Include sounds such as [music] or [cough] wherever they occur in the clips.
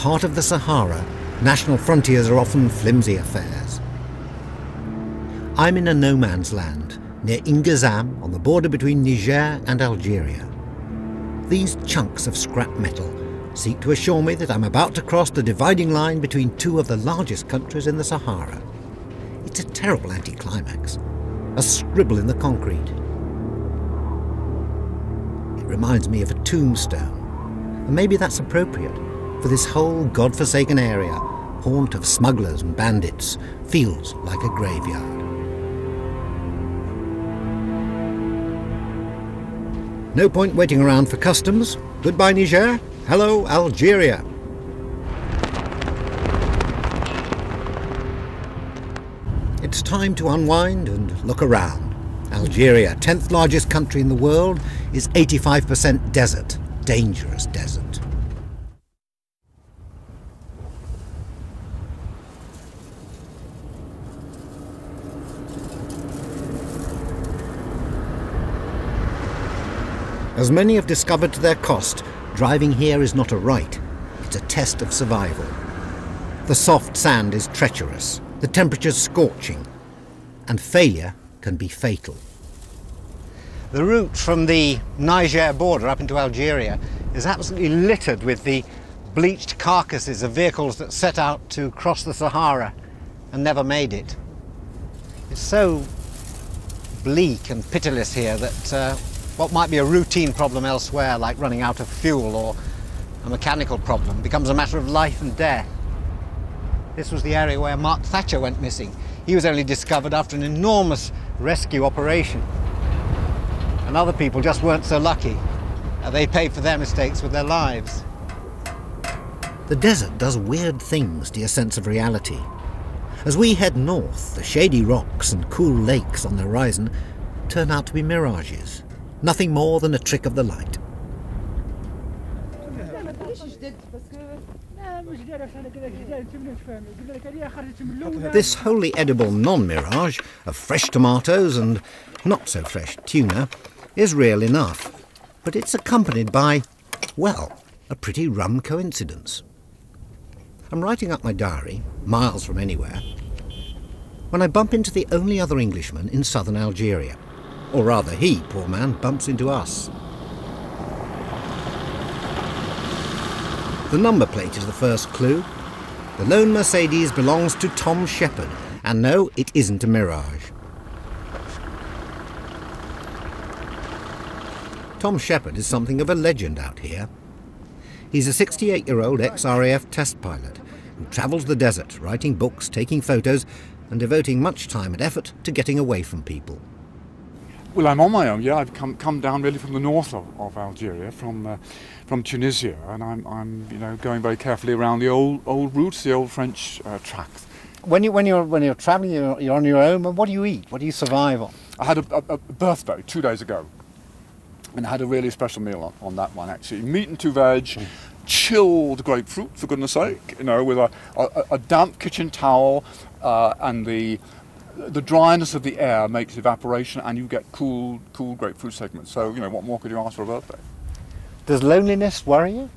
Heart of the Sahara, national frontiers are often flimsy affairs. I'm in a no man's land near In Guezzam on the border between Niger and Algeria. These chunks of scrap metal seek to assure me that I'm about to cross the dividing line between two of the largest countries in the Sahara. It's a terrible anticlimax, a scribble in the concrete. It reminds me of a tombstone, and maybe that's appropriate, for this whole god-forsaken area, haunt of smugglers and bandits, feels like a graveyard. No point waiting around for customs. Goodbye, Niger. Hello, Algeria. It's time to unwind and look around. Algeria, 10th largest country in the world, is 85% desert, dangerous desert. As many have discovered to their cost, driving here is not a right, it's a test of survival. The soft sand is treacherous, the temperature's scorching, and failure can be fatal. The route from the Niger border up into Algeria is absolutely littered with the bleached carcasses of vehicles that set out to cross the Sahara and never made it. It's so bleak and pitiless here that uh, what might be a routine problem elsewhere, like running out of fuel or a mechanical problem, becomes a matter of life and death. This was the area where Mark Thatcher went missing. He was only discovered after an enormous rescue operation. And other people just weren't so lucky. Uh, they paid for their mistakes with their lives. The desert does weird things to your sense of reality. As we head north, the shady rocks and cool lakes on the horizon turn out to be mirages nothing more than a trick of the light. This wholly edible non-mirage of fresh tomatoes and not so fresh tuna is real enough, but it's accompanied by, well, a pretty rum coincidence. I'm writing up my diary, miles from anywhere, when I bump into the only other Englishman in southern Algeria. Or rather, he, poor man, bumps into us. The number plate is the first clue. The lone Mercedes belongs to Tom Sheppard, and no, it isn't a Mirage. Tom Sheppard is something of a legend out here. He's a 68 year old ex RAF test pilot who travels the desert, writing books, taking photos, and devoting much time and effort to getting away from people. Well, I'm on my own. Yeah, I've come come down really from the north of, of Algeria, from uh, from Tunisia, and I'm I'm you know going very carefully around the old old routes, the old French uh, tracks. When you when you're when you're travelling, you're, you're on your own. And What do you eat? What do you survive on? I had a, a, a birthday two days ago, and I had a really special meal on, on that one actually. Meat and two veg. Mm. Chilled grapefruit, for goodness sake, you know, with a, a, a damp kitchen towel uh, and the the dryness of the air makes evaporation and you get cool, cool grapefruit segments. So, you know, what more could you ask for a birthday? Does loneliness worry you?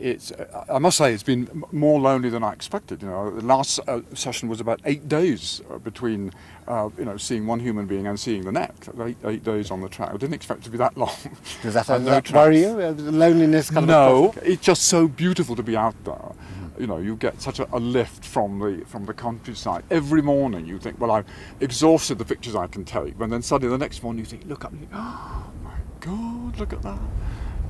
It's, I must say, it's been more lonely than I expected. You know, the last uh, session was about eight days uh, between, uh, you know, seeing one human being and seeing the next. Eight, eight days on the track. I didn't expect it to be that long. Does that, [laughs] no that worry you? Uh, loneliness kind no, of? No, it's just so beautiful to be out there. You know, you get such a, a, lift from the from the countryside. Every morning you think, well, I've exhausted the pictures I can take, and then suddenly the next morning you think, look up, and you think, oh my God, look at that.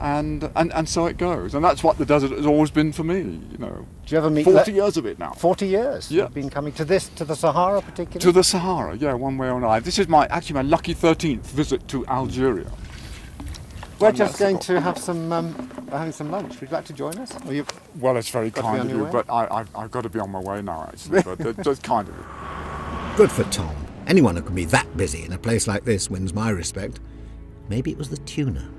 And, and and so it goes, and that's what the desert has always been for me. You know, do you ever meet forty years of it now? Forty years. Yeah, You've been coming to this to the Sahara particularly. To the Sahara, yeah, one way or another. This is my actually my lucky thirteenth visit to Algeria. We're just going to have some um, having some lunch. Would you like to join us? well, it's very kind of you, way? but I, have got to be on my way now, actually. but just kind of. Good for Tom. Anyone who can be that busy in a place like this wins my respect. Maybe it was the tuna.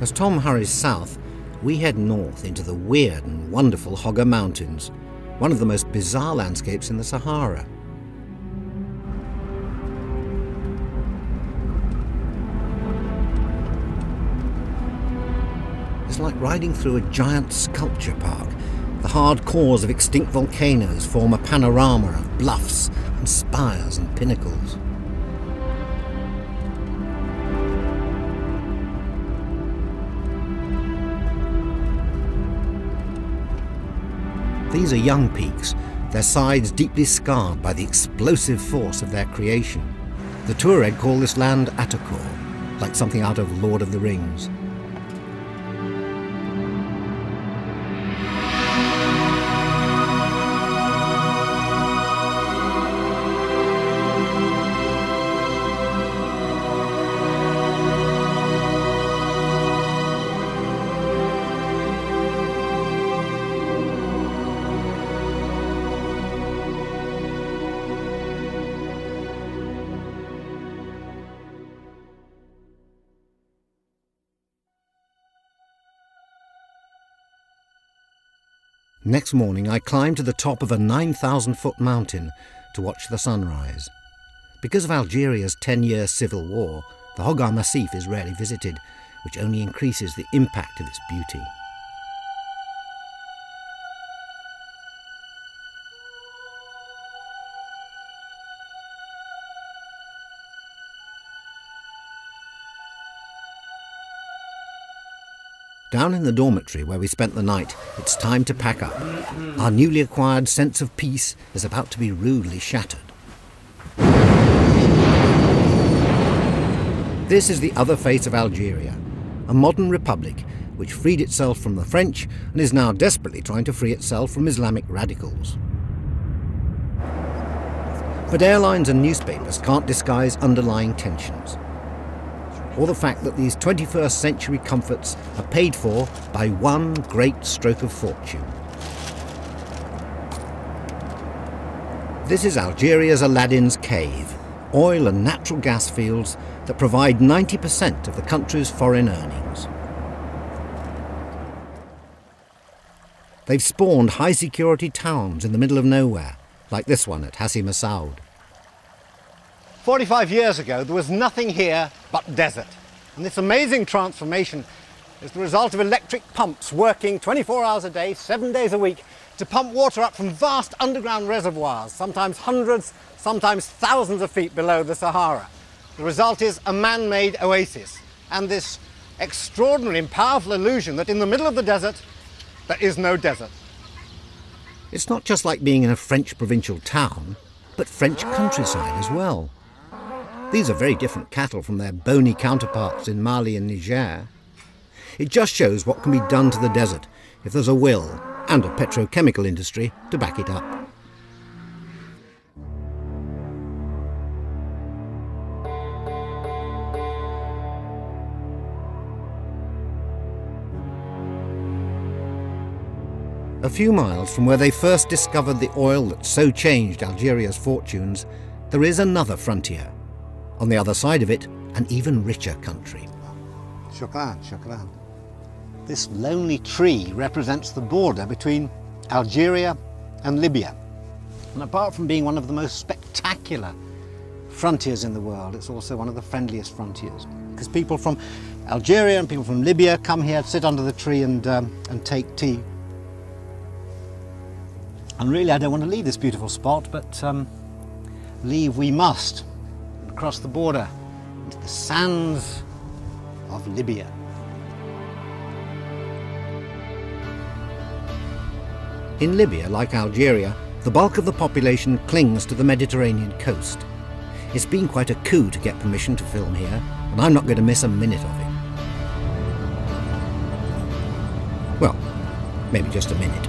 As Tom hurries south, we head north into the weird and wonderful Hoggar Mountains, one of the most bizarre landscapes in the Sahara. It's like riding through a giant sculpture park. The hard cores of extinct volcanoes form a panorama of bluffs and spires and pinnacles. These are young peaks, their sides deeply scarred by the explosive force of their creation. The Tuareg call this land Atakor, like something out of Lord of the Rings. Next morning, I climbed to the top of a 9,000 foot mountain to watch the sunrise. Because of Algeria's 10 year civil war, the Hoggar Massif is rarely visited, which only increases the impact of its beauty. Down in the dormitory where we spent the night, it's time to pack up. Our newly acquired sense of peace is about to be rudely shattered. This is the other face of Algeria, a modern republic which freed itself from the French and is now desperately trying to free itself from Islamic radicals. But airlines and newspapers can't disguise underlying tensions or the fact that these 21st century comforts are paid for by one great stroke of fortune. This is Algeria's Aladdin's Cave, oil and natural gas fields that provide 90% of the country's foreign earnings. They've spawned high security towns in the middle of nowhere, like this one at Hassi Messaoud. 45 years ago, there was nothing here but desert. And this amazing transformation is the result of electric pumps working 24 hours a day, seven days a week, to pump water up from vast underground reservoirs, sometimes hundreds, sometimes thousands of feet below the Sahara. The result is a man-made oasis and this extraordinary and powerful illusion that in the middle of the desert, there is no desert. It's not just like being in a French provincial town, but French countryside as well. These are very different cattle from their bony counterparts in Mali and Niger. It just shows what can be done to the desert if there's a will and a petrochemical industry to back it up. A few miles from where they first discovered the oil that so changed Algeria's fortunes, there is another frontier. On the other side of it, an even richer country. Shukran, shukran. This lonely tree represents the border between Algeria and Libya. And apart from being one of the most spectacular frontiers in the world, it's also one of the friendliest frontiers. Because people from Algeria and people from Libya come here, sit under the tree and, um, and take tea. And really, I don't want to leave this beautiful spot, but um, leave we must across the border into the sands of Libya. In Libya, like Algeria, the bulk of the population clings to the Mediterranean coast. It's been quite a coup to get permission to film here, and I'm not going to miss a minute of it. Well, maybe just a minute.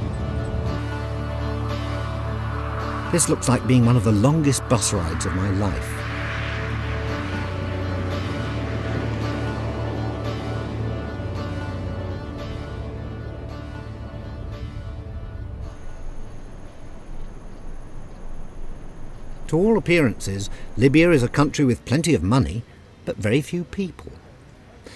This looks like being one of the longest bus rides of my life. All appearances, Libya is a country with plenty of money, but very few people.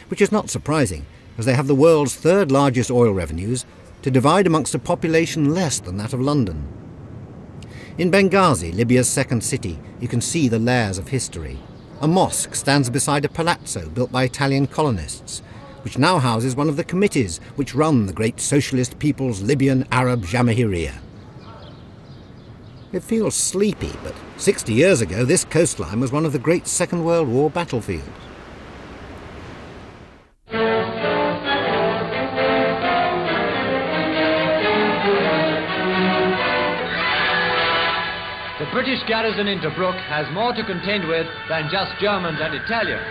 Which is not surprising, as they have the world's third largest oil revenues to divide amongst a population less than that of London. In Benghazi, Libya's second city, you can see the layers of history. A mosque stands beside a palazzo built by Italian colonists, which now houses one of the committees which run the great socialist people's Libyan Arab Jamahiriya. It feels sleepy, but 60 years ago this coastline was one of the great Second World War battlefields. The British garrison in Tobruk has more to contend with than just Germans and Italians.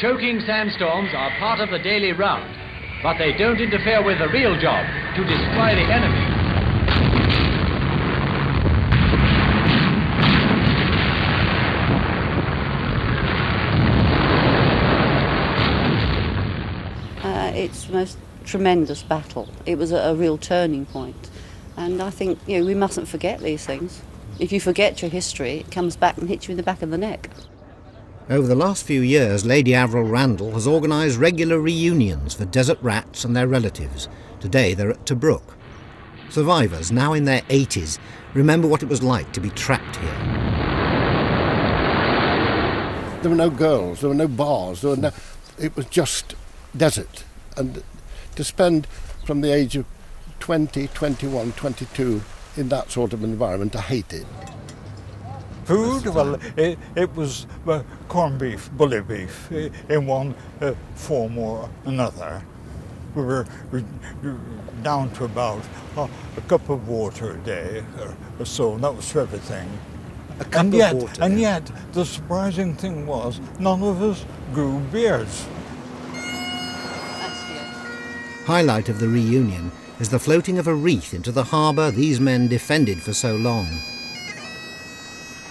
Choking sandstorms are part of the daily round, but they don't interfere with the real job, to destroy the enemy. Uh, it's the most tremendous battle. It was a, a real turning point. And I think you know, we mustn't forget these things. If you forget your history, it comes back and hits you in the back of the neck. Over the last few years, Lady Avril Randall has organised regular reunions for desert rats and their relatives. Today they're at Tobruk. Survivors, now in their 80s, remember what it was like to be trapped here. There were no girls, there were no bars, there were no, it was just desert. And to spend from the age of 20, 21, 22 in that sort of environment, I hate it. Food, well, it, it was uh, corned beef, bully beef, uh, in one uh, form or another. We were, we were down to about uh, a cup of water a day or, or so, that was for everything. A cup and of yet, water. and yet, the surprising thing was, none of us grew beards. That's here. Highlight of the reunion is the floating of a wreath into the harbour these men defended for so long.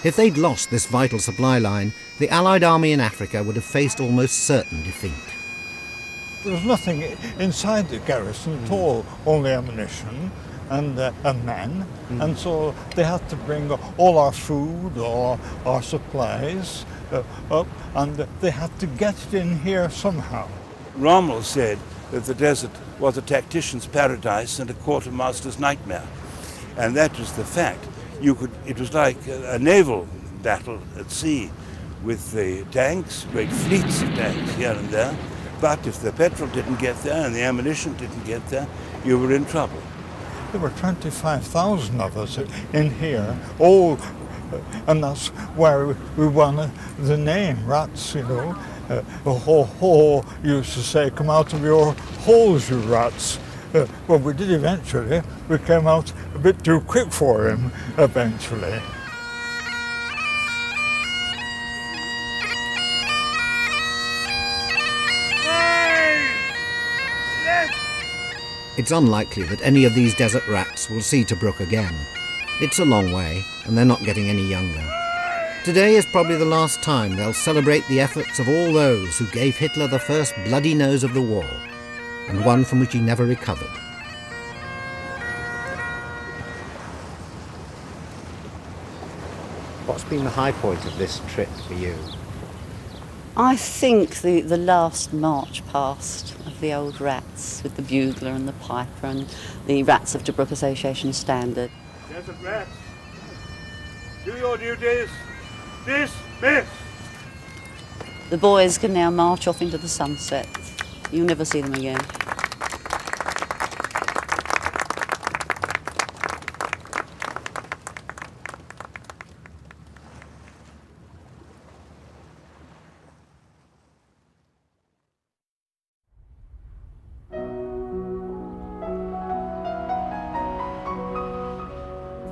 If they'd lost this vital supply line, the Allied army in Africa would have faced almost certain defeat. There was nothing inside the garrison at all, only ammunition and, uh, and men. And so they had to bring all our food, all our supplies uh, up, and they had to get it in here somehow. Rommel said that the desert was a tactician's paradise and a quartermaster's nightmare. And that was the fact. You could, it was like a, a naval battle at sea with the tanks, great fleets of tanks here and there. But if the petrol didn't get there and the ammunition didn't get there, you were in trouble. There were 25,000 of us in here, all, uh, and that's where we won the name, rats, you know. Uh, ho, ho, used to say, come out of your holes, you rats. Uh, well, we did eventually. We came out a bit too quick for him, eventually. It's unlikely that any of these desert rats will see Tobruk again. It's a long way, and they're not getting any younger. Today is probably the last time they'll celebrate the efforts of all those who gave Hitler the first bloody nose of the war, and one from which he never recovered. What's been the high point of this trip for you? I think the, the last march past of the old rats with the bugler and the piper and the Rats of Tobruk Association standard. Desert rats, do your duties. Dismiss. The boys can now march off into the sunset. You'll never see them again.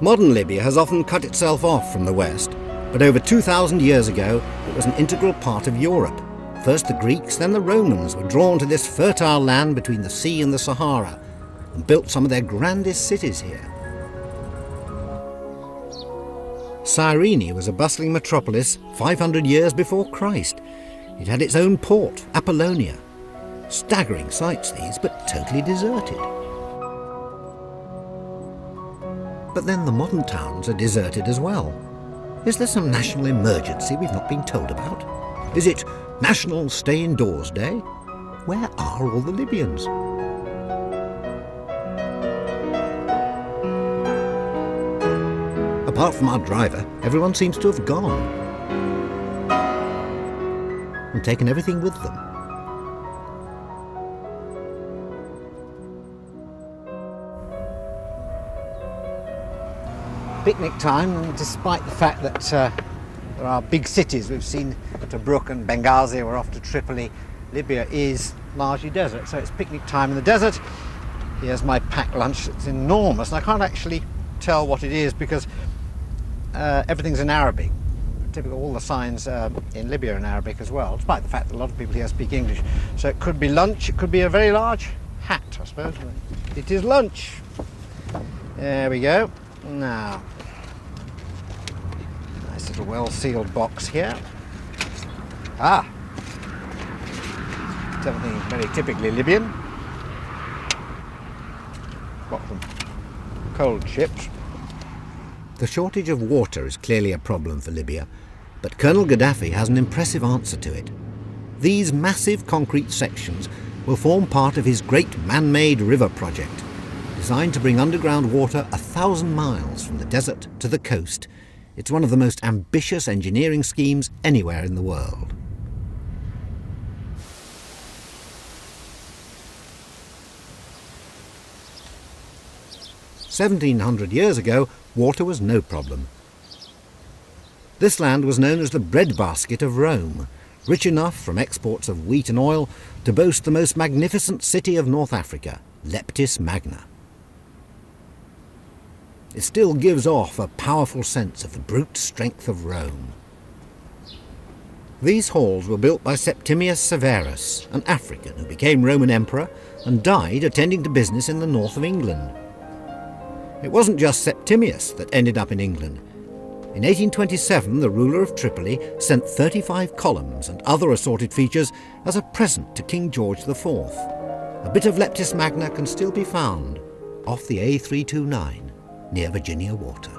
Modern Libya has often cut itself off from the West, but over 2,000 years ago it was an integral part of Europe. First the Greeks, then the Romans were drawn to this fertile land between the sea and the Sahara and built some of their grandest cities here. Cyrene was a bustling metropolis 500 years before Christ. It had its own port, Apollonia. Staggering sights these, but totally deserted. But then the modern towns are deserted as well. Is there some national emergency we've not been told about? Is it National Stay Indoors Day? Where are all the Libyans? Apart from our driver, everyone seems to have gone. And taken everything with them. Picnic time, and despite the fact that uh, there are big cities, we've seen Tobruk and Benghazi, we're off to Tripoli, Libya is largely desert, so it's picnic time in the desert. Here's my packed lunch, it's enormous, and I can't actually tell what it is because uh, everything's in Arabic. Typical, all the signs uh, in Libya are in Arabic as well, despite the fact that a lot of people here speak English. So it could be lunch, it could be a very large hat, I suppose. It is lunch. There we go. Now, little well-sealed box here. Ah, something very typically Libyan. Got some cold chips. The shortage of water is clearly a problem for Libya, but Colonel Gaddafi has an impressive answer to it. These massive concrete sections will form part of his great man-made river project, designed to bring underground water a thousand miles from the desert to the coast. It's one of the most ambitious engineering schemes anywhere in the world. Seventeen hundred years ago, water was no problem. This land was known as the breadbasket of Rome, rich enough from exports of wheat and oil to boast the most magnificent city of North Africa, Leptis Magna. It still gives off a powerful sense of the brute strength of Rome. These halls were built by Septimius Severus, an African who became Roman emperor and died attending to business in the north of England. It wasn't just Septimius that ended up in England. In 1827, the ruler of Tripoli sent 35 columns and other assorted features as a present to King George IV. A bit of Leptis Magna can still be found off the A329 near Virginia Water.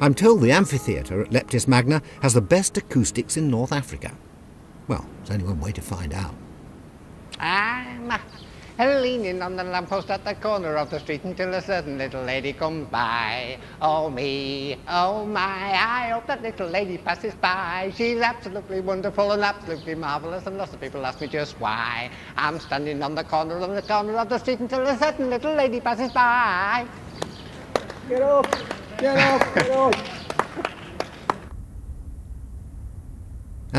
I'm told the amphitheatre at Leptis Magna has the best acoustics in North Africa. Well, there's only one way to find out. Ah, I'm leaning on the lamppost at the corner of the street until a certain little lady comes by. Oh me, oh my, I hope that little lady passes by. She's absolutely wonderful and absolutely marvellous, and lots of people ask me just why. I'm standing on the corner of the corner of the street until a certain little lady passes by. Get up, get up, get up.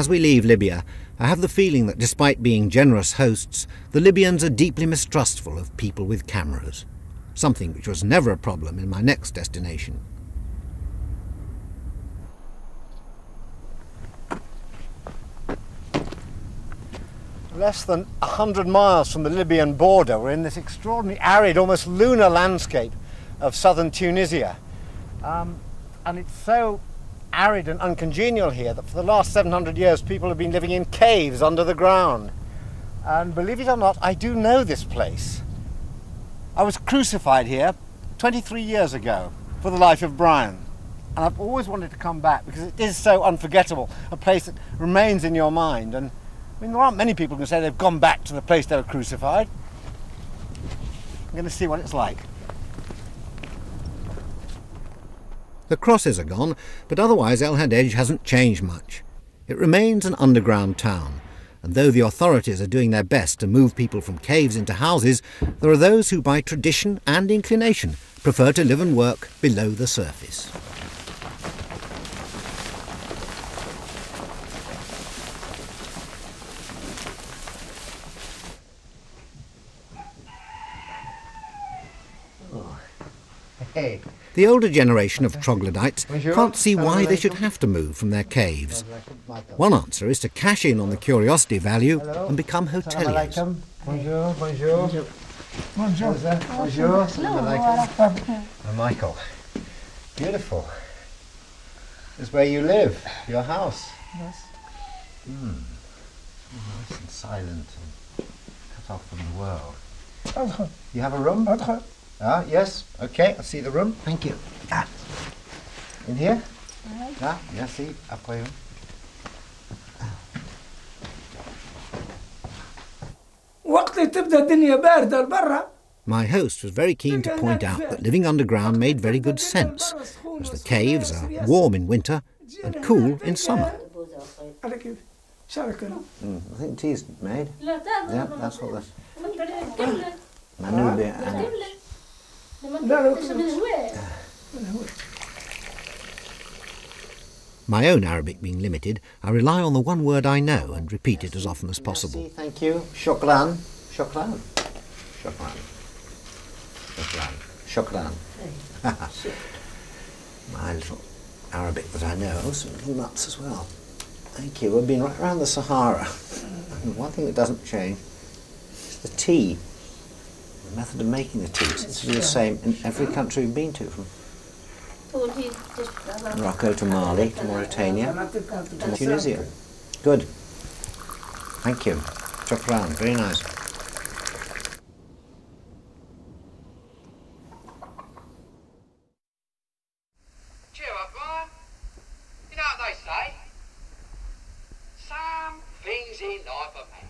As we leave Libya, I have the feeling that despite being generous hosts, the Libyans are deeply mistrustful of people with cameras, something which was never a problem in my next destination. Less than 100 miles from the Libyan border, we're in this extraordinary arid, almost lunar landscape of southern Tunisia. Um, and it's so arid and uncongenial here that for the last 700 years people have been living in caves under the ground. And believe it or not, I do know this place. I was crucified here 23 years ago for the life of Brian. And I've always wanted to come back because it is so unforgettable, a place that remains in your mind. And I mean, there aren't many people who can say they've gone back to the place they were crucified. I'm going to see what it's like. The crosses are gone, but otherwise El Hadej hasn't changed much. It remains an underground town, and though the authorities are doing their best to move people from caves into houses, there are those who by tradition and inclination prefer to live and work below the surface. Hey. The older generation of troglodytes can't see why they should have to move from their caves. One answer is to cash in on the curiosity value and become hoteliers. Bonjour, bonjour. Bonjour. Bonjour. Bonjour. Michael. Beautiful. This is where you live, your house. Yes. Hmm. Nice and silent and cut off from the world. You have a room? Ah, yes. Okay, I see the room. Thank you. Ah. In here? Right. Ah, yeah, see, après. My host was very keen to point out that living underground made very good sense, as the caves are warm in winter and cool in summer. Mm, I think tea's made. Yeah, that's what the manubia. and no, no, My own Arabic being limited, I rely on the one word I know and repeat it as often as possible. Merci, thank you. Shukran. Shukran. Shukran. Shukran. Shukran. Shukran. [laughs] My little Arabic that I know, some little nuts as well. Thank you. We've been right around the Sahara. And [laughs] one thing that doesn't change is the tea. The method of making the tea seems to be the same in every country we've been to, from Morocco to Mali to Mauritania to Tunisia. Good. Thank you. Shukran. Very nice. Cheer up, Brian. You know what they say? Some things in life are mad.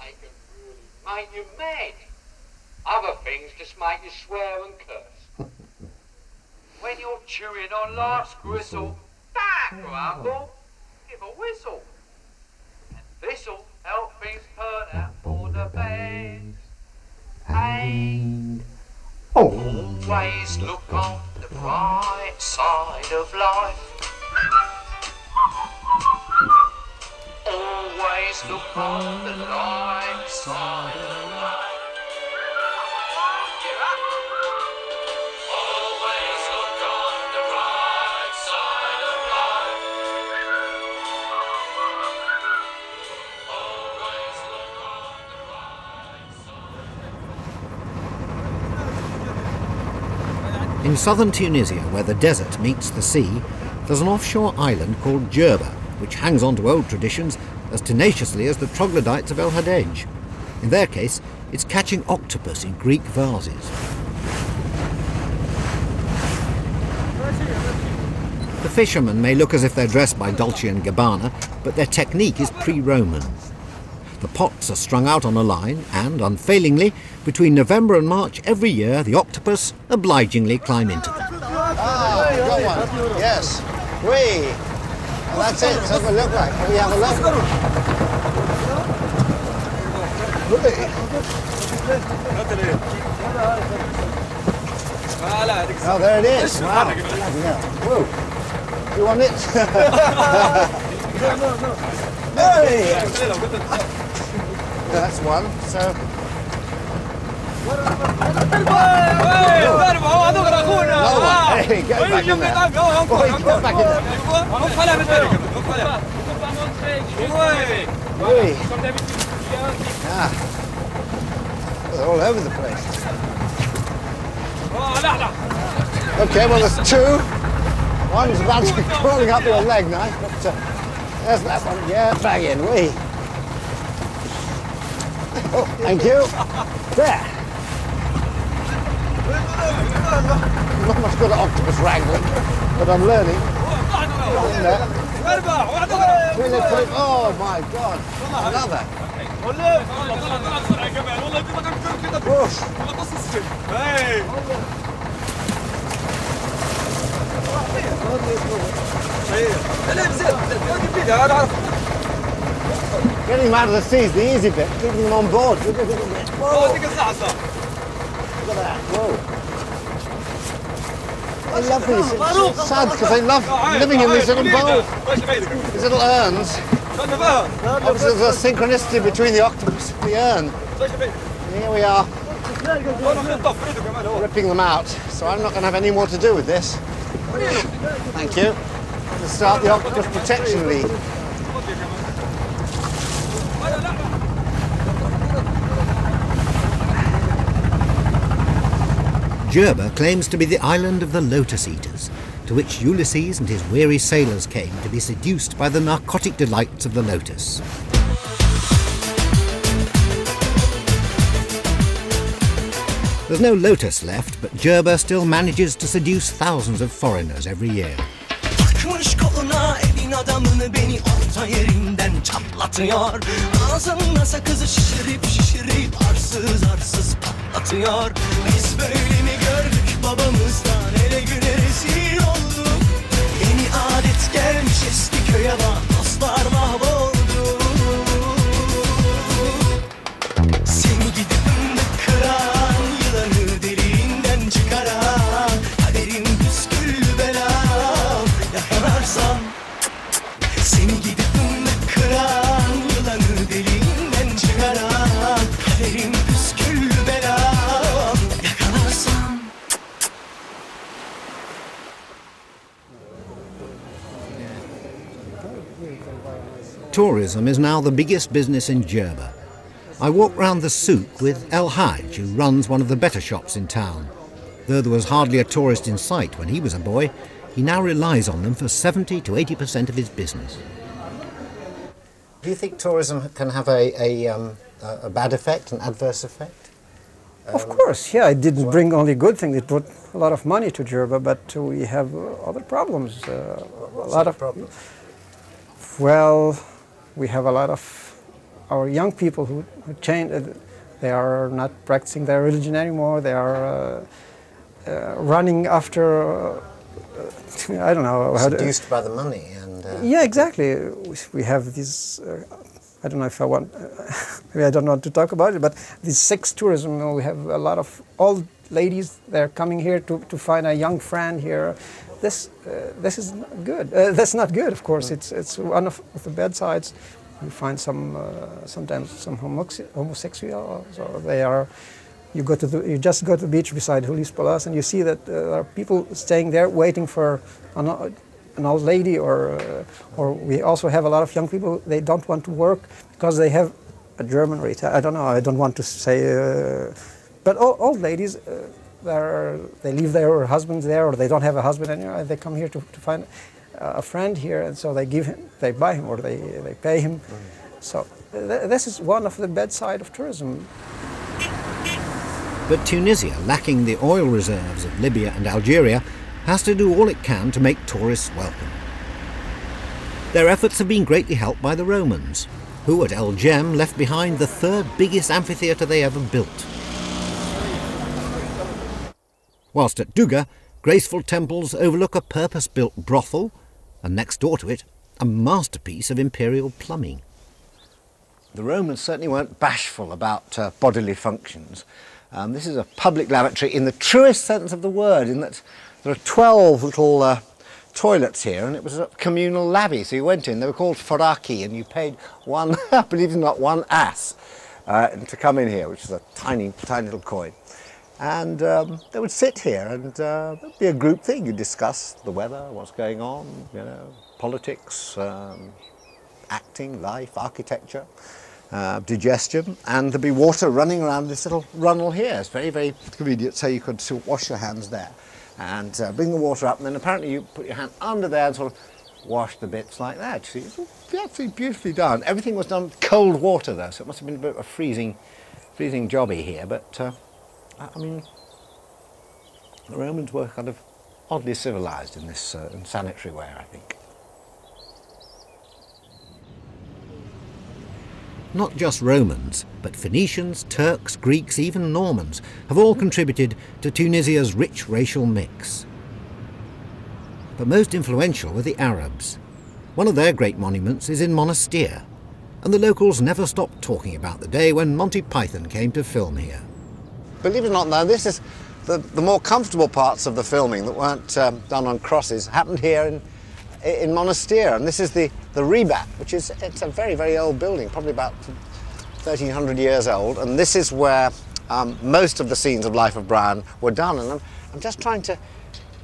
They can really make you mad. Other things just make you swear and curse. [laughs] when you're chewing on life's gristle, don't grumble, give a whistle. And this'll help things turn out for the best. And always look on the bright side of life. Always look on the light side In southern Tunisia, where the desert meets the sea, there's an offshore island called Jerba, which hangs on to old traditions as tenaciously as the troglodytes of El Hadej. In their case, it's catching octopus in Greek vases. The fishermen may look as if they're dressed by Dolce and Gabbana, but their technique is pre-Roman. The pots are strung out on a line, and, unfailingly, between November and March every year, the octopus obligingly climb into them. Ah, you got one. Yes. We. Well, that's it. That's what it look like. Can we have a look? Oh, there it is. Wow. Bloody. Whoa. You want it? No, no, no. Hey! That's one. So. Another one. They're all over the place. Okay, well, there's two. One's about to be [laughs] crawling up your leg now, but uh, there's that one. Yeah, bang in. Wee. Thank you. There. I'm not much good at octopus wrangling, but I'm learning. In there. Really quick. Oh my God. Another. Oof. Getting them out of the sea is the easy bit. Keeping them on board. Look at that. Whoa. Look at that. Whoa. I love these. It's sad because I love living in these little bowls, these little urns. Obviously, there's a synchronicity between the octopus and the urn. Here we are, ripping them out. So I'm not going to have any more to do with this. Thank you. Let's start the Octopus Protection League. Jerba claims to be the island of the lotus eaters, to which Ulysses and his weary sailors came to be seduced by the narcotic delights of the lotus. There's no lotus left, but Jerba still manages to seduce thousands of foreigners every year. Biz böyle babamızdan Tourism is now the biggest business in Jerba. I walk round the souk with El Haj, who runs one of the better shops in town. Though there was hardly a tourist in sight when he was a boy, he now relies on them for 70 to 80% of his business. Do you think tourism can have a, a, um, a bad effect, an adverse effect? Of course, yeah. It didn't bring only good things. It brought a lot of money to Jerba, but we have other problems. Uh, a lot of problems. Well, we have a lot of our young people who, who change. Uh, they are not practicing their religion anymore. They are uh, uh, running after. uh, I don't know. how to- Seduced by the money and... Uh, yeah, exactly. We- have these. Uh, I don't know if I want. [laughs] maybe I don't want to talk about it, but this sex tourism. you know, We have a lot of old ladies. They're coming here to, to find a young friend here. This uh, this is not good. Uh, that's not good. Of course, it's it's one of, of the bad sides. You find some uh, sometimes some homosexuals, or they are. You go to the, you just go to the beach beside Hulis Palace, and you see that uh, there are people staying there waiting for an, an old lady, or uh, or we also have a lot of young people. They don't want to work because they have a German rate. I don't know. I don't want to say, uh, but old, old ladies. Uh, they're, they leave their husbands there, or they don't have a husband anymore. and They come here to, to find a friend here, and so they give him, they buy him, or they, they pay him. So th- this is one of the bad side of tourism. But Tunisia, lacking the oil reserves of Libya and Algeria, has to do all it can to make tourists welcome. Their efforts have been greatly helped by the Romans, who at El Jem left behind the third biggest amphitheatre they ever built. Whilst at Dougga, graceful temples overlook a purpose built brothel, and next door to it, a masterpiece of imperial plumbing. The Romans certainly weren't bashful about uh, bodily functions. Um, this is a public lavatory in the truest sense of the word, in that there are 12 little uh, toilets here, and it was a communal lavvy. So you went in, they were called faraki, and you paid one, [laughs] I believe it or not, one ass uh, to come in here, which is a tiny, tiny little coin. And um, they would sit here, and uh, there'd be a group thing. You'd discuss the weather, what's going on, you know, politics, um, acting, life, architecture, uh, digestion, and there'd be water running around this little runnel here. It's very, very convenient, so you could wash your hands there and uh, bring the water up, and then apparently you put your hand under there and sort of wash the bits like that. See, it's absolutely beautifully done. Everything was done with cold water though, so it must have been a bit of a freezing, freezing jobby here, but uh, I mean, the Romans were kind of oddly civilized in this uh, sanitary way, I think. Not just Romans, but Phoenicians, Turks, Greeks, even Normans have all contributed to Tunisia's rich racial mix. But most influential were the Arabs. One of their great monuments is in Monastir, and the locals never stopped talking about the day when Monty Python came to film here. Believe it or not, though, this is the, the more comfortable parts of the filming that weren't um, done on crosses happened here in, in Monastir. And this is the, the Ribat, which is it's a very, very old building, probably about 1300 years old. And this is where um, most of the scenes of Life of Brian were done. And I'm, I'm just trying to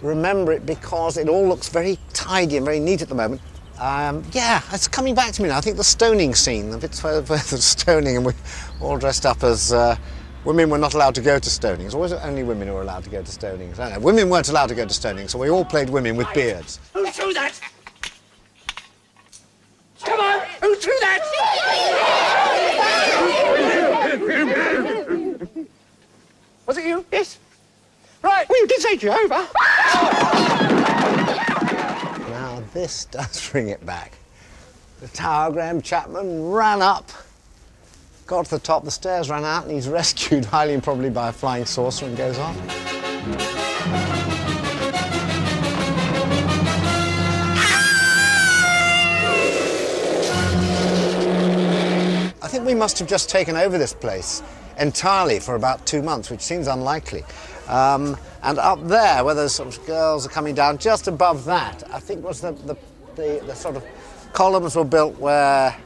remember it because it all looks very tidy and very neat at the moment. Um, yeah, it's coming back to me now. I think the stoning scene, the bits where, where the stoning and we're all dressed up as uh, women were not allowed to go to stonings. Or was it only women who were allowed to go to stonings? I don't know. Women weren't allowed to go to stonings, so we all played women with beards. Who threw that? Come on, who threw that? Was it you? Yes. Right, well, you did say Jehovah. Now this does [laughs] bring it back. The tower, Graham Chapman ran up, got to the top, the stairs ran out, and he's [laughs] rescued, highly improbably by a flying saucer, and goes on. I think we must have just taken over this place entirely for about two months, which seems unlikely. Um, and up there, where those sort of girls are coming down, just above that, I think was the, the, the, the sort of columns were built where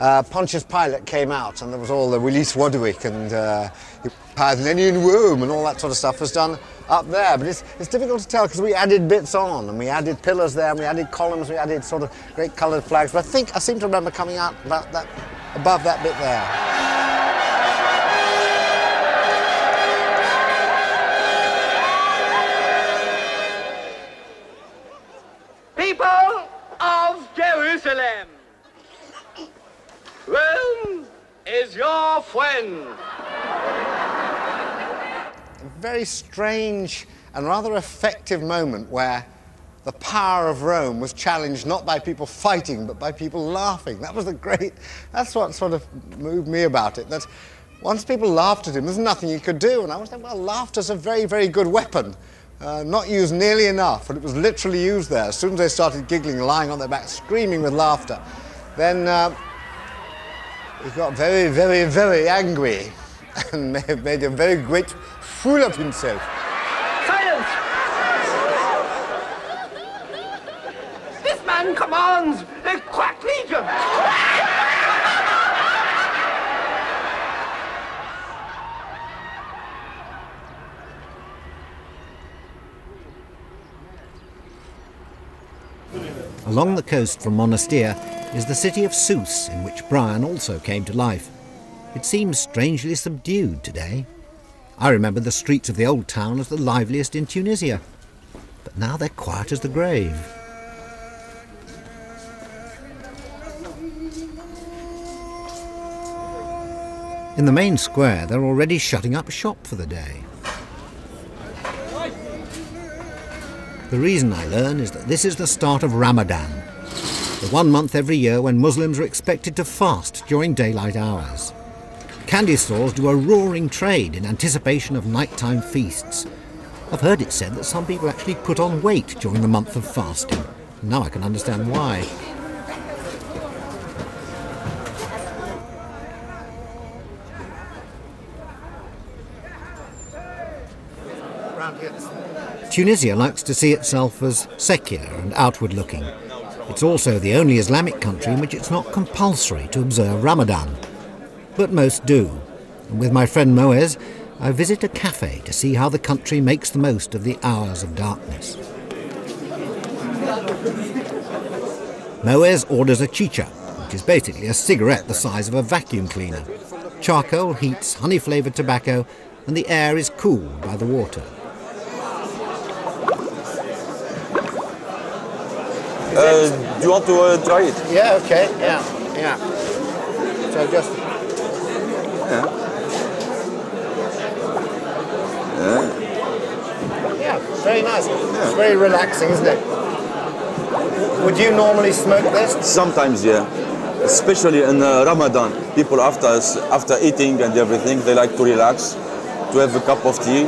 uh, Pontius Pilate came out, and there was all the Willis Wadwick and uh, Parthenian Rome and all that sort of stuff was done up there, but it's, it's difficult to tell because we added bits on and we added pillars there and we added columns, we added sort of great coloured flags. But I think I seem to remember coming out about that, above that bit there. Is your friend. A very strange and rather effective moment where the power of Rome was challenged not by people fighting but by people laughing. That was the great, that's what sort of moved me about it. That once people laughed at him, there's nothing he could do. And I was like, well, laughter's a very, very good weapon. Uh, not used nearly enough, and it was literally used there. As soon as they started giggling, lying on their back, screaming with laughter, then uh, he got very, very, very angry and [laughs] made, a very great fool of himself. Silence! This man commands a quack legion. Along the coast from Monastir is the city of Sousse, in which Brian also came to life. It seems strangely subdued today. I remember the streets of the old town as the liveliest in Tunisia, but now they're quiet as the grave. In the main square, they're already shutting up shop for the day. The reason I learn is that this is the start of Ramadan, the one month every year when Muslims are expected to fast during daylight hours. Candy stores do a roaring trade in anticipation of nighttime feasts. I've heard it said that some people actually put on weight during the month of fasting. Now I can understand why. Tunisia likes to see itself as secular and outward looking. It's also the only Islamic country in which it's not compulsory to observe Ramadan. But most do. And with my friend Moez, I visit a cafe to see how the country makes the most of the hours of darkness. Moez orders a chicha, which is basically a cigarette the size of a vacuum cleaner. Charcoal heats honey-flavoured tobacco, and the air is cooled by the water. Uh, do you want to uh, try it? Yeah, okay, yeah, yeah. So just. Yeah. Yeah. Yeah, very nice. It's very relaxing, isn't it? Would you normally smoke this? Sometimes, yeah. Especially in uh, Ramadan, people after after eating and everything, they like to relax, to have a cup of tea,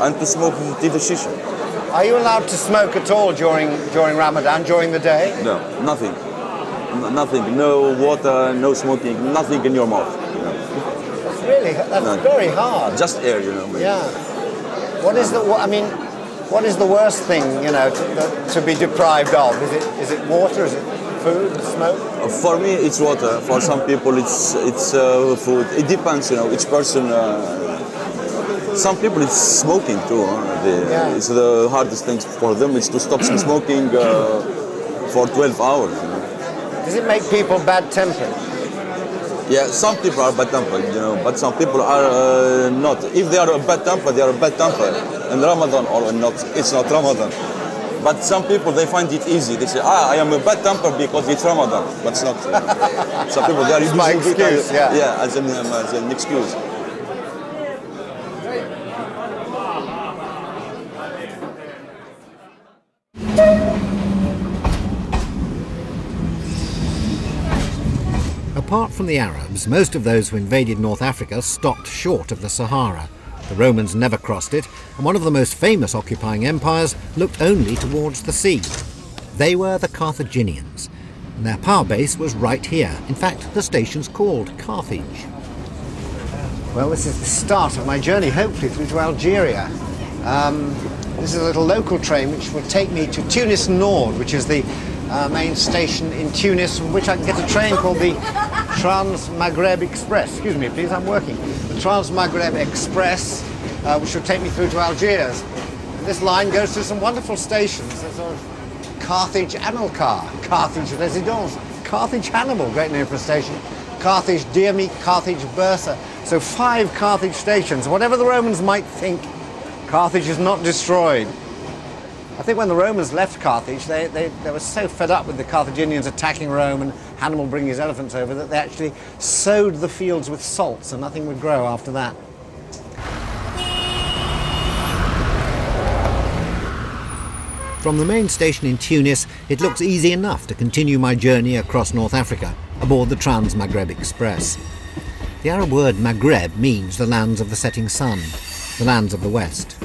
and to smoke tea shisha. Are you allowed to smoke at all during during Ramadan, during the day? No, nothing. N- nothing. No water, no smoking, nothing in your mouth. That's really that's No. very hard. Just air, you know. Yeah. What is the? What, I mean, what is the worst thing you know to, to be deprived of? Is it is it water? Is it food? Smoke? Uh, For me, it's water. For some people, it's it's uh, food. It depends, you know. Each person. Uh, some people it's smoking too. Huh? They- Yeah. It's the hardest thing for them is to stop smoking uh, for 12 hours. You know? Does it make people bad tempered? Yeah, some people are bad tempered, you know, but some people are uh, not. If they are a bad tempered, they are a bad tempered. In Ramadan or not, it's not Ramadan. But some people they find it easy. They say, ah, I am a bad temper because it's Ramadan. But it's not. some people they are It's my it excuse, as, yeah. as an, um, as an excuse. Apart from the Arabs, most of those who invaded North Africa stopped short of the Sahara. The Romans never crossed it, and one of the most famous occupying empires looked only towards the sea. They were the Carthaginians, and their power base was right here. In fact, the station's called Carthage. Well, this is the start of my journey, hopefully through to Algeria. Um, this is a little local train which will take me to Tunis Nord, which is the uh, main station in Tunis, from which I can get a train called the Trans Maghreb Express. Excuse me, please, I'm working. The Trans Maghreb Express, uh, which will take me through to Algiers. This line goes through some wonderful stations. There's sort Carthage Amilcar, Carthage Residence, Carthage Hannibal, great name for a station, Carthage Dermech, Carthage Byrsa. So five Carthage stations. Whatever the Romans might think, Carthage is not destroyed. I think when the Romans left Carthage, they, they, they were so fed up with the Carthaginians attacking Rome and Hannibal bringing his elephants over that they actually sowed the fields with salt so nothing would grow after that. From the main station in Tunis, it looks easy enough to continue my journey across North Africa aboard the Trans Maghreb Express. The Arab word Maghreb means the lands of the setting sun, the lands of the West.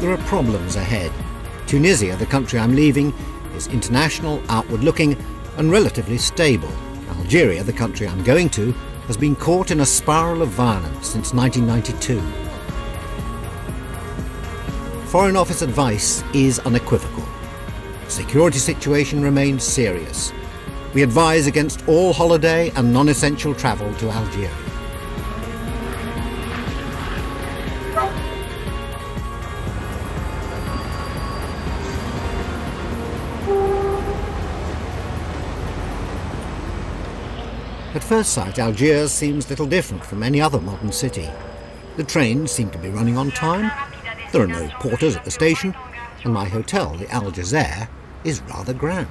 There are problems ahead. Tunisia, the country I'm leaving, is international, outward looking, and relatively stable. Algeria, the country I'm going to, has been caught in a spiral of violence since 1992. Foreign Office advice is unequivocal. Security situation remains serious. We advise against all holiday and non-essential travel to Algeria. At first sight, Algiers seems little different from any other modern city. The trains seem to be running on time, there are no porters at the station, and my hotel, the Al Jazeera, is rather grand.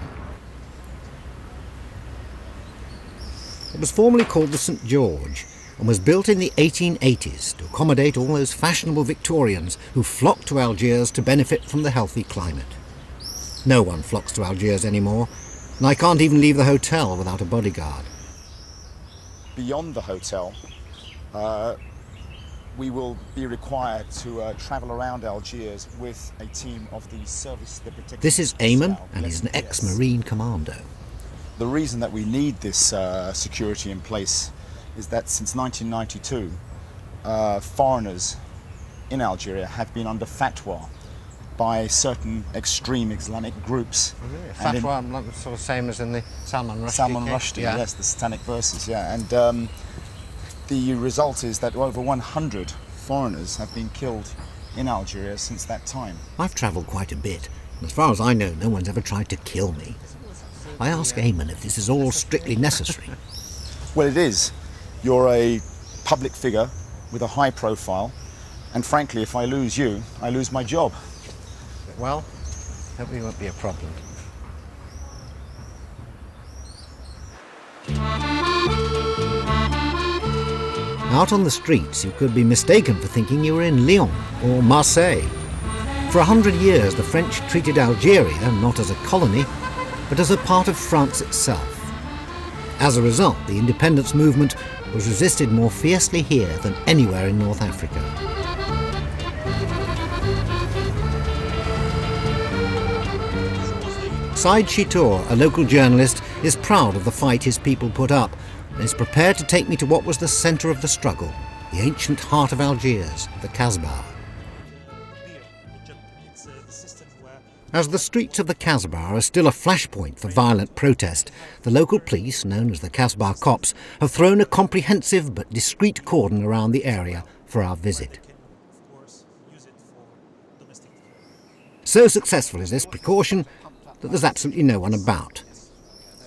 It was formerly called the St George and was built in the 1880s to accommodate all those fashionable Victorians who flocked to Algiers to benefit from the healthy climate. No one flocks to Algiers anymore, and I can't even leave the hotel without a bodyguard. Beyond the hotel, uh, we will be required to uh, travel around Algiers with a team of the Service This is Eamon, and he's an ex-Marine commando. The reason that we need this uh, security in place is that since 1992, uh, foreigners in Algeria have been under fatwa by certain extreme Islamic groups. And in- Fatwa, I'm not sort of same as in the Salman Rushdie Salman case. Rushdie, Yeah. yes, the satanic verses, yeah. And um, the result is that over 100 foreigners have been killed in Algeria since that time. I've travelled quite a bit, and as far as I know, no one's ever tried to kill me. I ask Eamon if this is all strictly necessary. [laughs] Well, it is. You're a public figure with a high profile, and frankly, if I lose you, I lose my job. Well, hopefully it won't be a problem. Out on the streets, you could be mistaken for thinking you were in Lyon or Marseille. For a hundred years, the French treated Algeria not as a colony, but as a part of France itself. As a result, the independence movement was resisted more fiercely here than anywhere in North Africa. Said Chitour, a local journalist, is proud of the fight his people put up and is prepared to take me to what was the centre of the struggle, the ancient heart of Algiers, the Casbah. As the streets of the Casbah are still a flashpoint for violent protest, the local police, known as the Casbah Cops, have thrown a comprehensive but discreet cordon around the area for our visit. So successful is this precaution that there's absolutely no one about.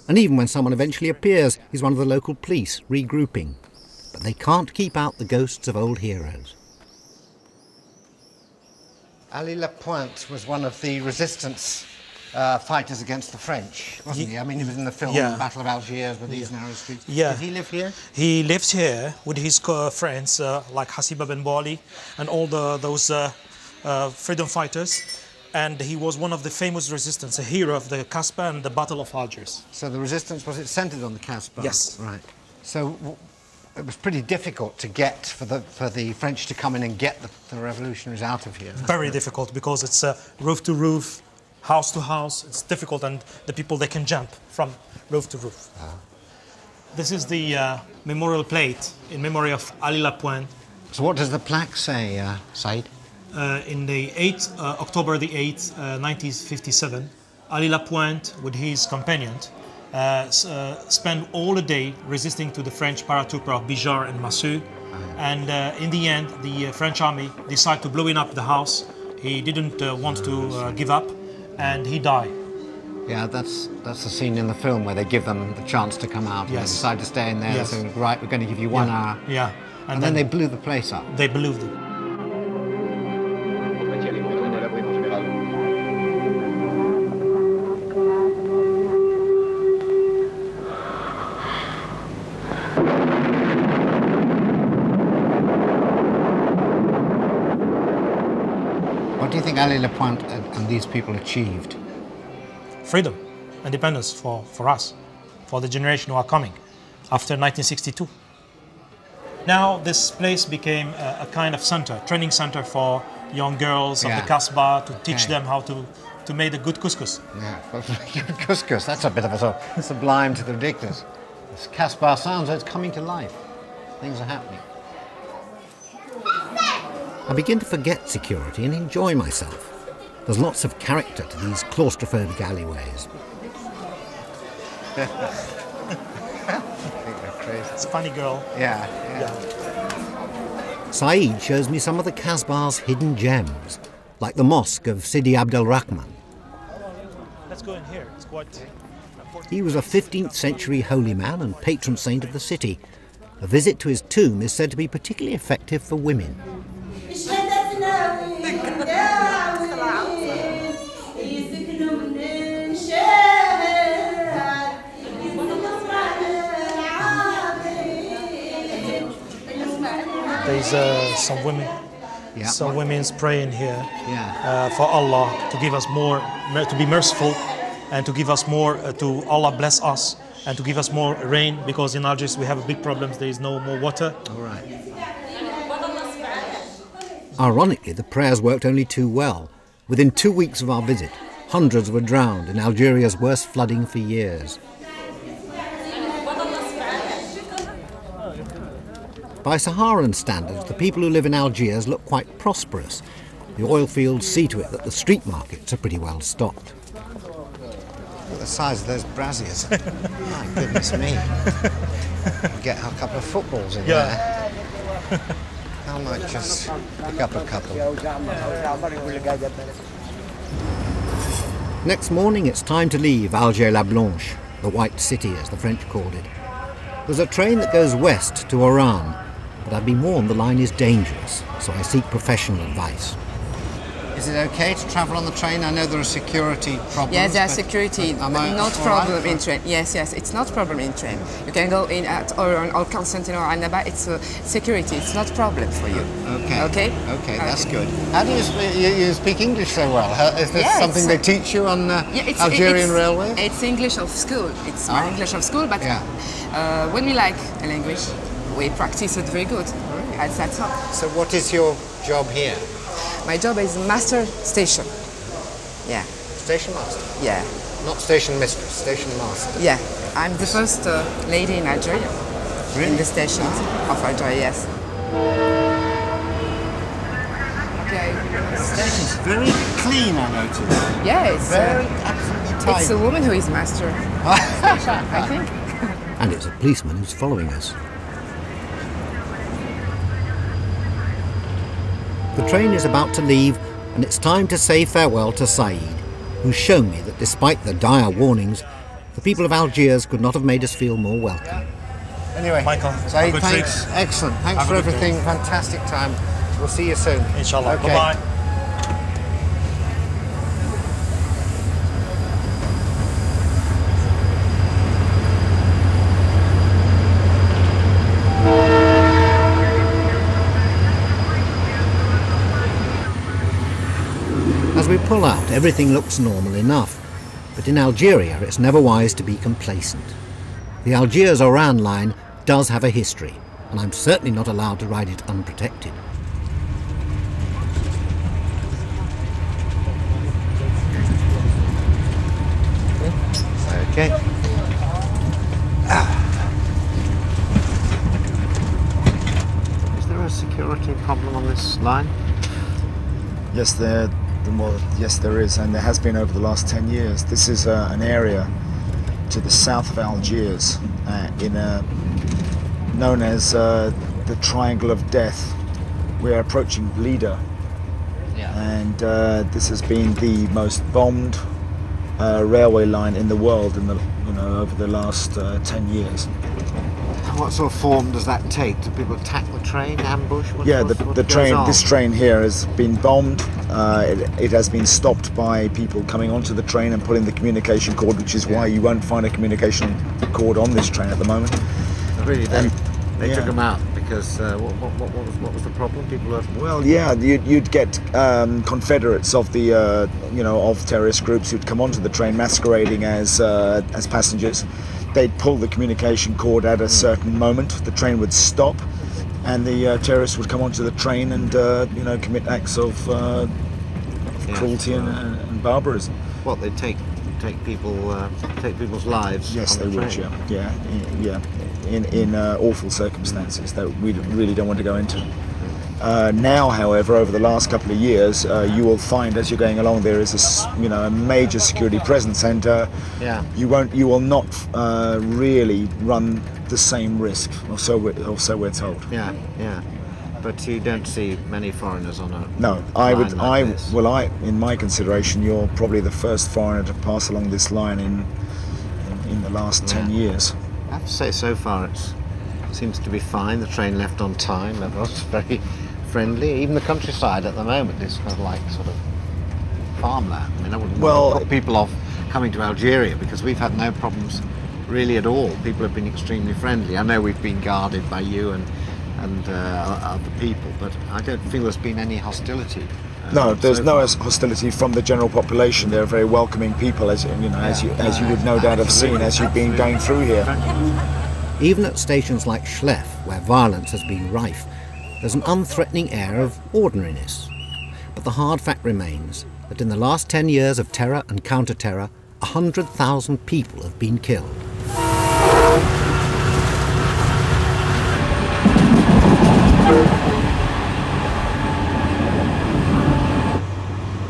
And even when someone eventually appears, he's one of the local police regrouping. But they can't keep out the ghosts of old heroes. Ali Lapointe was one of the resistance uh, fighters against the French, wasn't he? I mean, he was in the film Yeah. Battle of Algiers with these narrow streets. Yeah. Did he live here? He lived here with his uh, friends uh, like Hassiba Ben Bouali and all the, those uh, uh, freedom fighters. And he was one of the famous resistance, a hero of the Casbah and the Battle of Algiers. So the resistance was it centred on the Casbah? Yes. Right. So it was pretty difficult to get for the for the French to come in and get the, the revolutionaries out of here. Very difficult because it's uh, roof to roof, house to house. It's difficult, and the people they can jump from roof to roof. This is the uh, memorial plate in memory of Ali Lapointe. So what does the plaque say, uh, Said? Uh, in the 8th, uh, October the 8th, uh, 1957, Ali Lapointe, with his companion, uh, uh, spent all the day resisting to the French paratrooper of Bigeard and Massu. And uh, in the end, the uh, French army decided to blowing up the house. He didn't uh, want to uh, give up, and he died. Yeah, that's that's the scene in the film where they give them the chance to come out and they Yes. decide to stay in there. Yes. So right, we're going to give you one Yeah. hour. Yeah. And, then, they blew the place up. They blew the. Ali Lapointe and, these people achieved? freedom, independence for, for us, for the generation who are coming after 1962. Now this place became a, a kind of center, training center for young girls Yeah. of the Kasbah to teach Okay. them how to, to make a good couscous. Yeah, [laughs] good couscous. That's a bit of a sublime to the ridiculous. This Casbah sounds like it's coming to life. Things are happening. I begin to forget security and enjoy myself. There's lots of character to these claustrophobic alleyways. It's a funny girl. Yeah, Said shows me some of the Casbah's hidden gems, like the mosque of Sidi Abdel Rahman. Let's go in here. It's quite. He was a 15th century holy man and patron saint of the city. A visit to his tomb is said to be particularly effective for women. Uh, some women. Yeah. Some women's praying here Yeah. uh, for Allah to give us more, to be merciful, and to give us more, uh, to Allah bless us, and to give us more rain because in Algiers we have big problems. There is no more water. All right. Ironically, the prayers worked only too well. Within two weeks of our visit, hundreds were drowned in Algeria's worst flooding for years. By Saharan standards, the people who live in Algiers look quite prosperous. The oil fields see to it that the street markets are pretty well stocked. Look at the size of those braziers. [laughs] My goodness me. Get a couple of footballs in Yeah. there. I might just pick up a couple. Next morning, it's time to leave Alger la Blanche, the White City as the French called it. There's a train that goes west to Oran, but I've been warned the line is dangerous, so I seek professional advice. Is it okay to travel on the train? I know there are security problems. Yes, there's but- security, but am I not problem right? in train. Yes, yes, it's not problem in train. You can go in at Oran or Constantine or Annaba. It's uh, security. It's not problem for you. Okay. Okay. Okay, that's good. How do you speak? You, you speak English so well. How, is this Yeah, something they teach you on uh, Yeah, it's, Algerian it's, railway? It's English of school. It's my Ah. English of school, but Yeah. uh, when we like a language, we practice it very good. That's, that's all. So, what is your job here? My job is master station. Yeah. Station master. Yeah. Not station mistress, station master. Yeah. I'm the first uh, lady in Algeria. In the stations of Algeria, yes. Okay. Station's very clean, I noticed. Yeah, it's, Very uh, it's a woman who is master station, I think. [laughs] And it's a policeman who's following us. The train is about to leave, and it's time to say farewell to Said, who's shown me that despite the dire warnings, the people of Algiers could not have made us feel more welcome. Anyway, Michael, Said, have a good thanks. Excellent. Thanks Have for everything. Fantastic time. We'll see you soon. Inshallah. Okay. Bye bye. As we pull out, everything looks normal enough. But in Algeria, it's never wise to be complacent. The Algiers Oran line does have a history, and I'm certainly not allowed to ride it unprotected. Okay. Ah. Is there a security problem on this line? Yes, there, Well, yes, there is, and there has been over the last 10 years. This is uh, an area to the south of Algiers, uh, in a known as uh, the Triangle of Death. We're approaching Blida, and uh, this has been the most bombed uh, railway line in the world in the you know over the last uh, 10 years. What sort of form does that take? Do people attack the train, ambush? What, yeah, what- the, what the train. on? This train here has been bombed. Uh, it, it has been stopped by people coming onto the train and pulling the communication cord, which is why you won't find a communication cord on this train at the moment. Really, they, And- they yeah. took them out because uh, what, what, what, what, was, what was the problem? People were Well, yeah, you'd, you'd get um, Confederates of the, uh, you know, of terrorist groups who'd come onto the train masquerading as uh, as passengers. They'd pull the communication cord at a certain moment. The train would stop, and the uh, terrorists would come onto the train and, uh, you know, commit acts of, uh, of Yeah. cruelty and, and barbarism. what they take take people uh, take people's lives. Yes, they the would. Yeah, yeah, yeah. In in uh, awful circumstances that we really don't want to go into. Uh, now, however, over the last couple of years, uh, you will find as you're going along there is a you know a major security presence, and uh, Yeah. you won't you will not uh, really run the same risk, or so we're, or so we're told. Yeah, yeah. But you don't see many foreigners on a No, I would. like I this. well, I in my consideration, you're probably the first foreigner to pass along this line in in, in the last ten years. I have to say, so far it's, it seems to be fine. The train left on time. Everyone's [laughs] very friendly. Even the countryside at the moment is kind of like sort of farmland. I mean, I wouldn't Well- well, put people off coming to Algeria because we've had no problems really at all. People have been extremely friendly. I know we've been guarded by you and and uh, other people, but I don't feel there's been any hostility. uh, No, there's so no far. hostility from the general population. They're very welcoming people, as you know, as you as you would no doubt have seen as you've been going through here. Even at stations like Chlef, where violence has been rife, there's an unthreatening air of ordinariness. But the hard fact remains that in the last 10 years of terror and counter-terror, 100,000 people have been killed.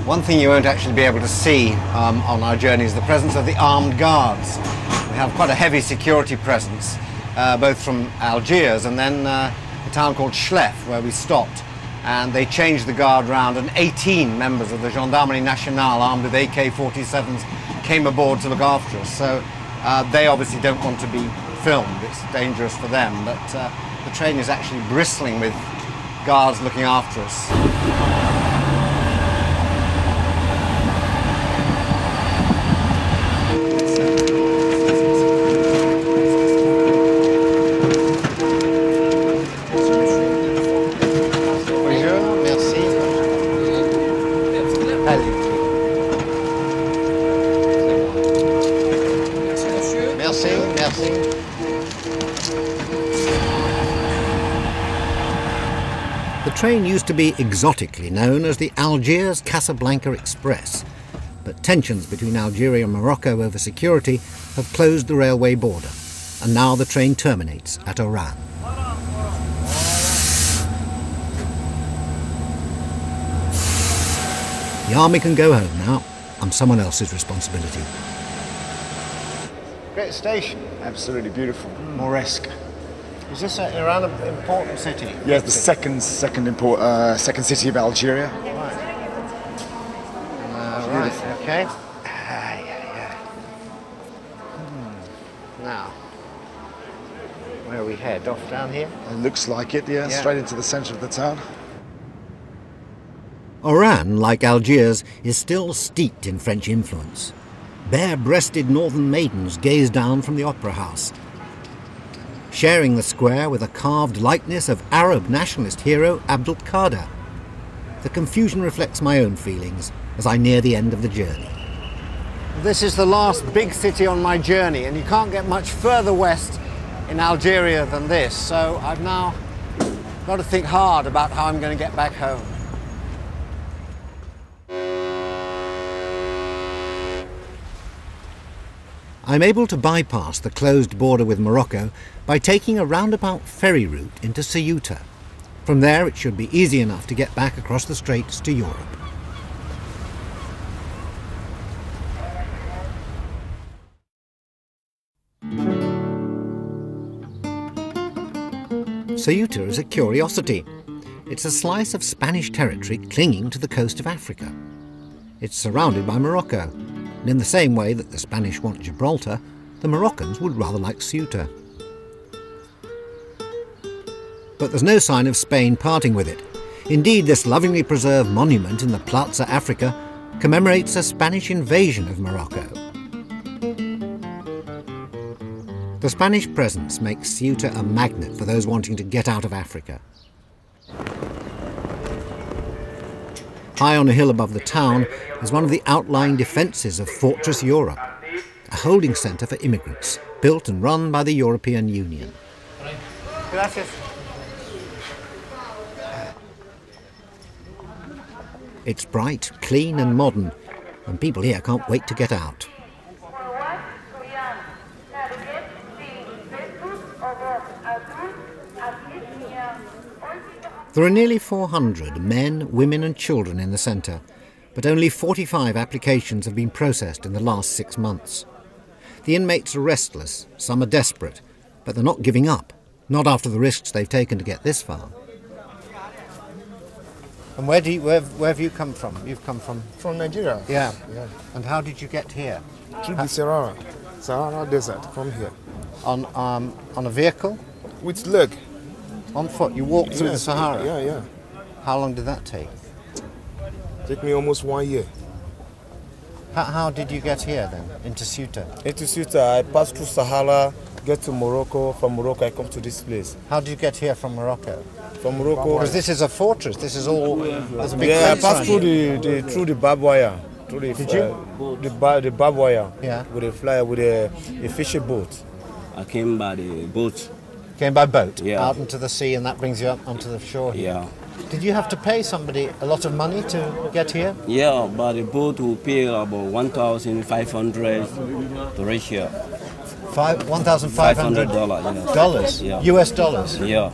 One thing you won't actually be able to see um, on our journey is the presence of the armed guards. We have quite a heavy security presence, uh, both from Algiers and then uh, a town called Chlef, where we stopped. And they changed the guard round, and 18 members of the Gendarmerie Nationale, armed with AK-47s, came aboard to look after us. So uh, they obviously don't want to be filmed. It's dangerous for them. But uh, the train is actually bristling with guards looking after us. Be exotically known as the Algiers Casablanca Express, but tensions between Algeria and Morocco over security have closed the railway border, and now the train terminates at Oran. The army can go home now, on someone else's responsibility. Great station. Absolutely beautiful, Moresque. Is this a, Oran an important city? Yes, the second second import, uh, second city of Algeria. Uh, right, okay. Ah, yeah, yeah. Hmm. Now, where we head? Off down here? It looks like it. Yeah, Yeah. straight into the centre of the town. Oran, like Algiers, is still steeped in French influence. Bare-breasted northern maidens gaze down from the opera house. Sharing the square with a carved likeness of Arab nationalist hero Abdul Qadir. The confusion reflects my own feelings as I near the end of the journey. This is the last big city on my journey, and you can't get much further west in Algeria than this. So I've now got to think hard about how I'm going to get back home. I'm able to bypass the closed border with Morocco by taking a roundabout ferry route into Ceuta. From there it should be easy enough to get back across the straits to Europe. Ceuta is a curiosity. It's a slice of Spanish territory clinging to the coast of Africa. It's surrounded by Morocco, and in the same way that the Spanish want Gibraltar, the Moroccans would rather like Ceuta. But there's no sign of Spain parting with it. Indeed, this lovingly preserved monument in the Plaza Africa commemorates a Spanish invasion of Morocco. The Spanish presence makes Ceuta a magnet for those wanting to get out of Africa. High on a hill above the town is one of the outlying defences of Fortress Europe, a holding centre for immigrants, built and run by the European Union. Gracias. It's bright, clean and modern, and people here can't wait to get out. There are nearly 400 men, women and children in the centre, but only 45 applications have been processed in the last six months. The inmates are restless, some are desperate, but they're not giving up, not after the risks they've taken to get this far. And where, do you, where, where have you come from? You've come from... From Nigeria. Yeah. yeah. And how did you get here? Through the Sahara, Sahara Desert, from here. On, um, on a vehicle? With leg. On foot? You walked through the Sahara? Yeah, yeah. How long did that take? Took me almost one year. How, how did you get here then, into Ceuta? Into Ceuta, I passed through Sahara, get to Morocco. From Morocco, I come to this place. How did you get here from Morocco? From Morocco. Because this is a fortress. This is all. There's a big yeah, I fence passed through the, the through the barbed wire. Through the, Did you? uh, the, bar, the barbed wire. Yeah. With a flyer, with a, a fishing boat. I came by the boat. Came by boat Yeah. out into the sea, and that brings you up onto the shore here. Yeah. Did you have to pay somebody a lot of money to get here? Yeah, but the boat will pay about 1,500 to reach here. Five, one thousand five hundred $500, dollars, Yeah. U.S. dollars. Yeah.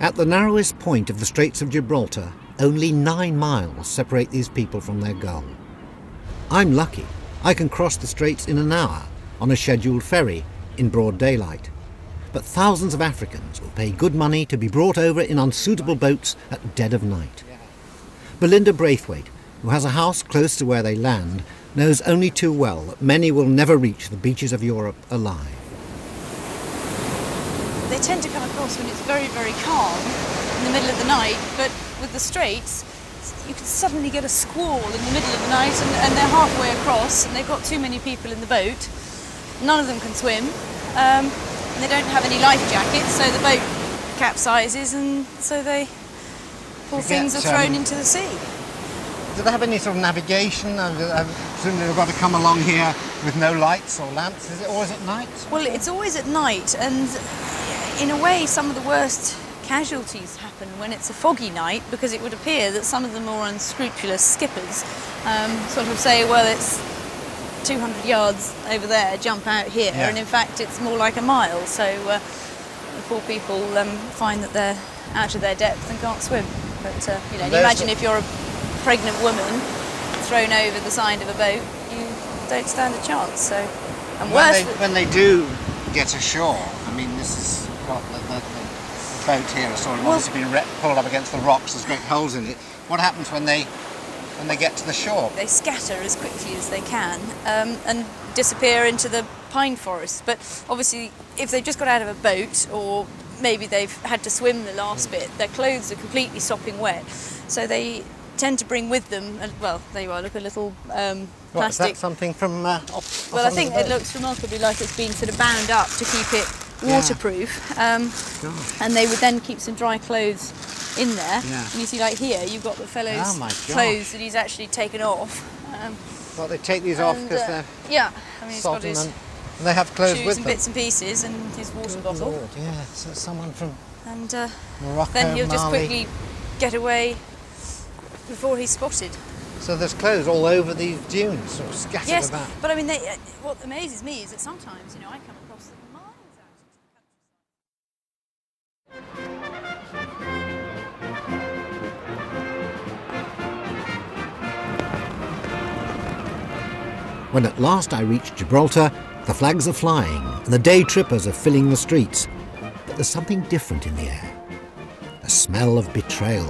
At the narrowest point of the Straits of Gibraltar, only nine miles separate these people from their goal. I'm lucky. I can cross the straits in an hour on a scheduled ferry in broad daylight. But thousands of Africans will pay good money to be brought over in unsuitable boats at dead of night. Belinda Braithwaite, who has a house close to where they land, knows only too well that many will never reach the beaches of Europe alive. They tend to come across when it's very, very calm in the middle of the night, but with the straits, you can suddenly get a squall in the middle of the night and, and they're halfway across and they've got too many people in the boat. None of them can swim. Um, and they don't have any life jackets, so the boat capsizes and so they, poor You things get, are thrown um, into the sea. Do they have any sort of navigation? Have- Presumably they've got to come along here with no lights or lamps. Is it always at night? Well, it's always at night, and in a way, some of the worst casualties happen when it's a foggy night because it would appear that some of the more unscrupulous skippers um, sort of say, well, it's 200 yards over there, jump out here, Yeah. and in fact, it's more like a mile. So uh, the poor people um, find that they're out of their depth and can't swim. But uh, you know, There's imagine if you're a pregnant woman thrown over the side of a boat, you don't stand a chance. So, and when, worse. they, when they do get ashore, I mean, this is what the, the, the boat here sort of Well- obviously been re- pulled up against the rocks. There's great holes in it. What happens when they when they get to the shore? they scatter as quickly as they can um, and disappear into the pine forest. But obviously, if they've just got out of a boat or maybe they've had to swim the last bit, their clothes are completely sopping wet. So they tend to bring with them, uh, well, there you are, look, a little um, What, is that something from? Uh, off, well, I off think it looks remarkably like it's been sort of bound up to keep it Yeah. waterproof. Um, and they would then keep some dry clothes in there. Yeah. And you see, like here, you've got the fellow's Oh clothes that he's actually taken off. Um, Well, they take these off because uh, they're yeah, I mean, he's got sodden his and, and they have clothes shoes with and them. bits and pieces and his water bottle. Lord, yeah, so someone from And uh, Morocco, then he'll just quickly get away before he's spotted. So there's clothes all over these dunes, sort of scattered yes, about. but I mean, they, uh, what amazes me is that sometimes, you know, I come When at last I reach Gibraltar, the flags are flying and the day trippers are filling the streets. But there's something different in the air. A smell of betrayal.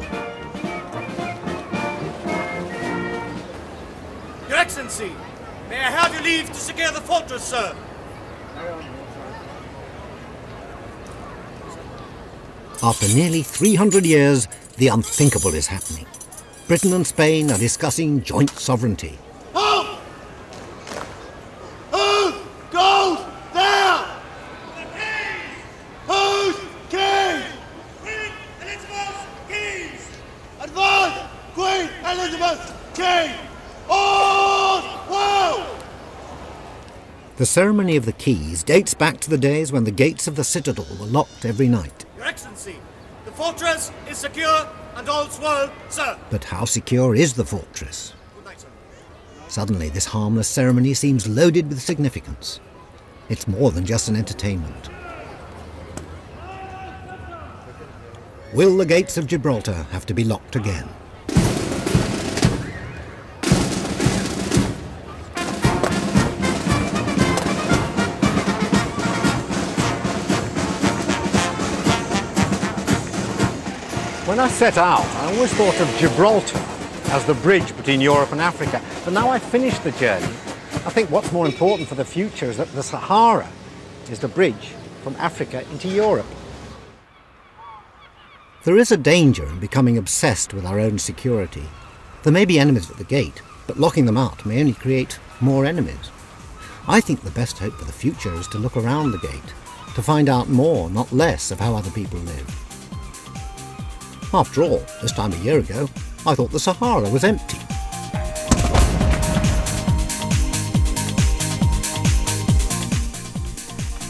Your Excellency, may I have your leave to secure the fortress, sir? After nearly 300 years, the unthinkable is happening. Britain and Spain are discussing joint sovereignty. Halt! Who goes down? Who's king? Queen Elizabeth Keys! Advance, Queen Elizabeth King! All world! The ceremony of the keys dates back to the days when the gates of the citadel were locked every night. Your Excellency, the fortress is secure and all's well, sir. But how secure is the fortress? Night, Suddenly, this harmless ceremony seems loaded with significance. It's more than just an entertainment. Will the gates of Gibraltar have to be locked again? When I set out, I always thought of Gibraltar as the bridge between Europe and Africa. But now I've finished the journey, I think what's more important for the future is that the Sahara is the bridge from Africa into Europe. There is a danger in becoming obsessed with our own security. There may be enemies at the gate, but locking them out may only create more enemies. I think the best hope for the future is to look around the gate, to find out more, not less, of how other people live. After all, this time a year ago, I thought the Sahara was empty.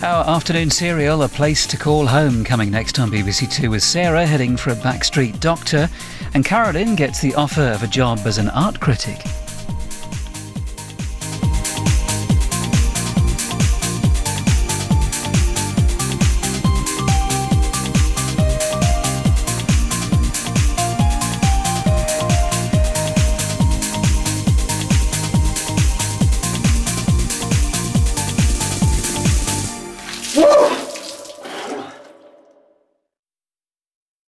Our afternoon serial, A Place to Call Home, coming next on BBC Two with Sarah heading for a backstreet doctor, and Carolyn gets the offer of a job as an art critic.